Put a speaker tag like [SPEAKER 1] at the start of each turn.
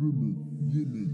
[SPEAKER 1] Limit, limit.